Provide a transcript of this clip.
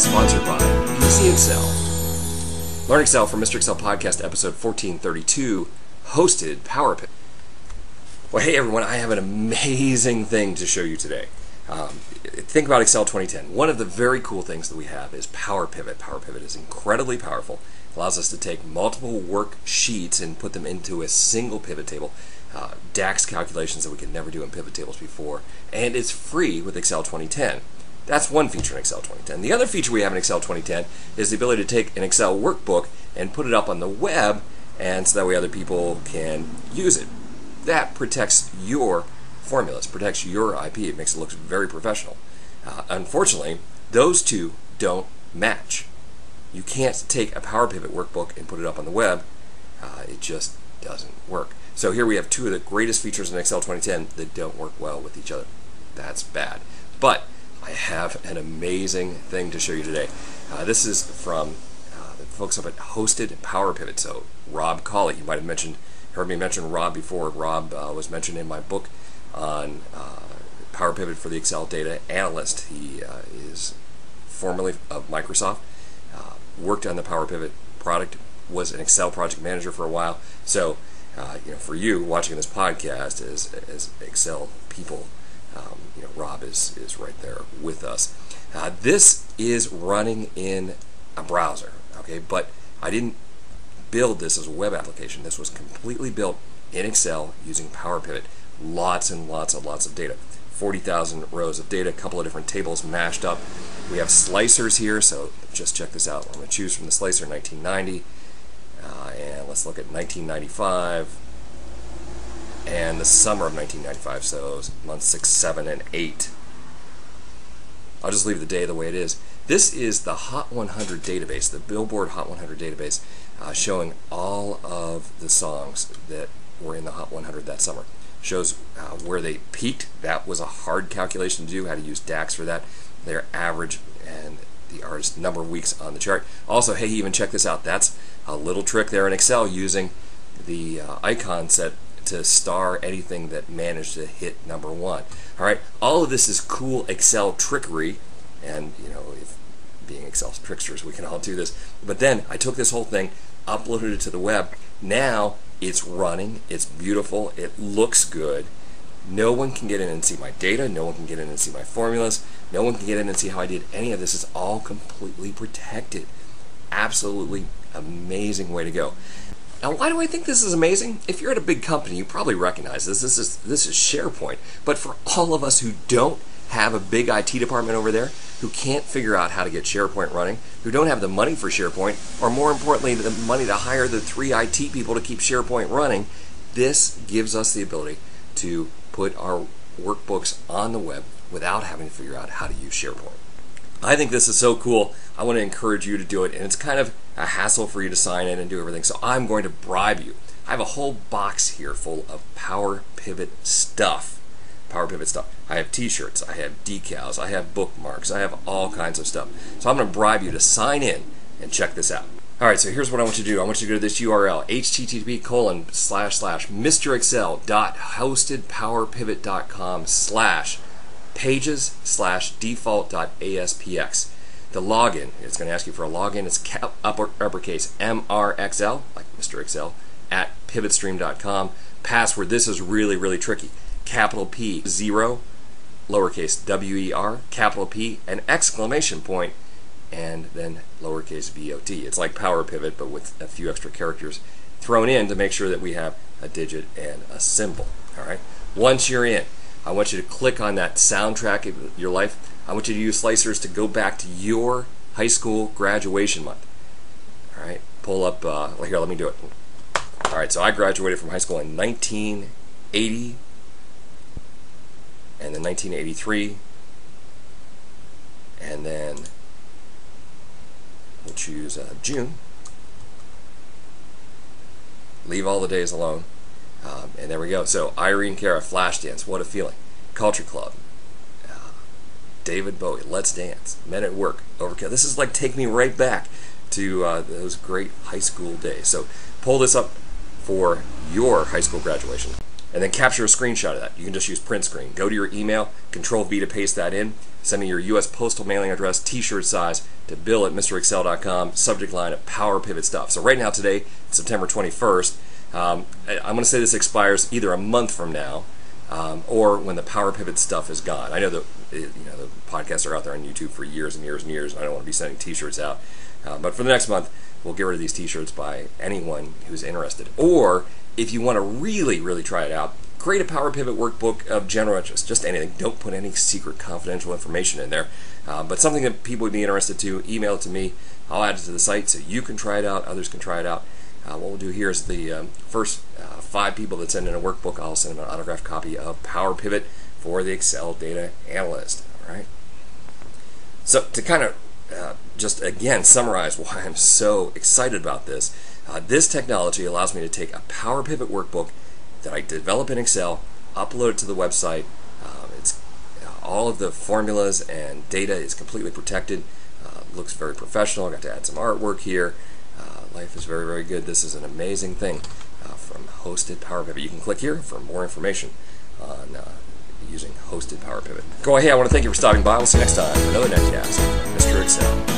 is sponsored by Easy Excel. Learn Excel from Mr. Excel Podcast, episode 1432, hosted PowerPivot. Well, hey everyone, I have an amazing thing to show you today. Um, think about Excel 2010. One of the very cool things that we have is Power Pivot. Power Pivot is incredibly powerful. It allows us to take multiple worksheets and put them into a single pivot table. Uh, DAX calculations that we could never do in pivot tables before, and it's free with Excel 2010. That's one feature in Excel 2010. The other feature we have in Excel 2010 is the ability to take an Excel workbook and put it up on the web, and so that way other people can use it that protects your formulas, protects your IP. It makes it look very professional. Uh, unfortunately, those two don't match. You can't take a Power Pivot workbook and put it up on the web. Uh, it just doesn't work. So here we have two of the greatest features in Excel 2010 that don't work well with each other. That's bad. Have an amazing thing to show you today. Uh, this is from uh, the folks up at Hosted Power Pivot. So Rob Collie, you might have mentioned heard me mention Rob before. Rob uh, was mentioned in my book on uh, Power Pivot for the Excel Data Analyst. He uh, is formerly of Microsoft, uh, worked on the Power Pivot product, was an Excel project manager for a while. So, you know, for you watching this podcast as, as Excel people, um, you know, Rob is, is right there with us. Uh, this is running in a browser, okay, but I didn't build this as a web application. This was completely built in Excel using Power Pivot. Lots and lots and lots of data. 40,000 rows of data, a couple of different tables mashed up. We have slicers here, so just check this out. I'm going to choose from the slicer 1990, uh, and let's look at 1995 and the summer of 1995, so months 6, 7, and 8. I'll just leave the day the way it is. This is the Hot 100 database, the Billboard Hot 100 database uh, showing all of the songs that were in the Hot 100 that summer. Shows uh, where they peaked. That was a hard calculation to do. How to use DAX for that. Their average and the artist number of weeks on the chart. Also, hey, even check this out. That's a little trick there in Excel using the uh, icon set to star anything that managed to hit number one. All right, all of this is cool Excel trickery, and you know, if being Excel tricksters, we can all do this. But then I took this whole thing, uploaded it to the web. Now it's running, it's beautiful, it looks good. No one can get in and see my data, no one can get in and see my formulas, no one can get in and see how I did any of this. It's all completely protected. Absolutely amazing way to go. Now, why do I think this is amazing? If you're at a big company, you probably recognize this. This is this is SharePoint. But for all of us who don't have a big IT department over there, who can't figure out how to get SharePoint running, who don't have the money for SharePoint, or more importantly, the money to hire the three IT people to keep SharePoint running, this gives us the ability to put our workbooks on the web without having to figure out how to use SharePoint. I think this is so cool. I want to encourage you to do it, and it's kind of a hassle for you to sign in and do everything. So I'm going to bribe you. I have a whole box here full of Power Pivot stuff Power Pivot stuff. I have t-shirts, I have decals, I have bookmarks, I have all kinds of stuff. So I'm going to bribe you to sign in and check this out. All right, so here's what I want you to do. I want you to go to this URL, http colon slash slash mrexcel.hostedpowerpivot.com slash pages slash default dot aspx. The login, it's going to ask you for a login. It's cap, upper, uppercase MRXL, like Mr. Excel, at pivotstream.com. Password, this is really, really tricky capital P, zero, lowercase W-E-R, capital P, an exclamation point, and then lowercase b-o-t. It's like Power Pivot, but with a few extra characters thrown in to make sure that we have a digit and a symbol. All right. Once you're in, I want you to click on that soundtrack of your life. I want you to use slicers to go back to your high school graduation month. All right. Pull up. Uh, here, let me do it. All right. So I graduated from high school in 1980 and then 1983, and then we'll choose uh, June. Leave all the days alone. Um, and there we go. So Irene Cara, Flashdance, What a Feeling, Culture Club, David Bowie, Let's Dance, Men at Work, Overkill. This is like take me right back to uh, those great high school days. So pull this up for your high school graduation. and then capture a screenshot of that. You can just use print screen. Go to your email, Control V to paste that in, send me your U.S. postal mailing address, T-shirt size to bill at MrExcel.com. Subject line of Power Pivot stuff. So right now, today, September 21st. Um, I'm going to say this expires either a month from now. Um, or when the Power Pivot stuff is gone. I know that you know the podcasts are out there on YouTube for years and years and years. And I don't want to be sending T-shirts out, uh, but for the next month, we'll get rid of these T-shirts by anyone who's interested. Or if you want to really, really try it out, create a Power Pivot workbook of general interest, just anything. Don't put any secret confidential information in there, uh, but something that people would be interested to, email it to me. I'll add it to the site so you can try it out, others can try it out. Uh, what we'll do here is the um, first uh, five people that send in a workbook, I'll send them an autographed copy of Power Pivot for the Excel data analyst. All right. So to kind of uh, just again summarize why I'm so excited about this, uh, this technology allows me to take a Power Pivot workbook that I develop in Excel, upload it to the website. Um, it's uh, all of the formulas and data is completely protected. Uh, looks very professional. I got to add some artwork here. Life is very, very good. This is an amazing thing uh, from Hosted Power Pivot. You can click here for more information on uh, using Hosted Power Pivot. Go ahead. I want to thank you for stopping by. We'll see you next time for another Netcast, Mr. Excel.